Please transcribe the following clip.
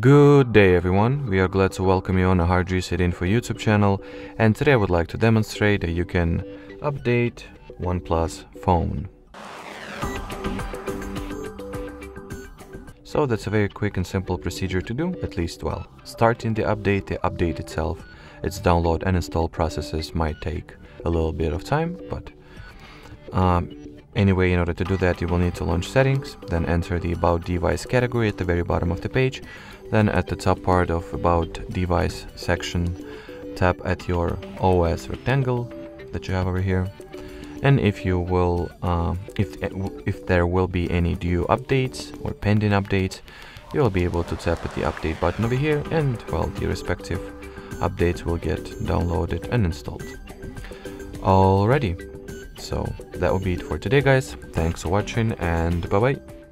Good day everyone, we are glad to welcome you on a Hard Reset Info YouTube channel and today I would like to demonstrate that you can update OnePlus phone. So that's a very quick and simple procedure to do, at least well. Starting the update, the update itself, its download and install processes might take a little bit of time, but um, Anyway, in order to do that, you will need to launch settings, then enter the about device category at the very bottom of the page, then at the top part of about device section, tap at your OS rectangle that you have over here. And if you will, uh, if, if there will be any due updates or pending updates, you will be able to tap at the update button over here and well, the respective updates will get downloaded and installed. Alrighty, so that will be it for today guys. Thanks for watching and bye bye.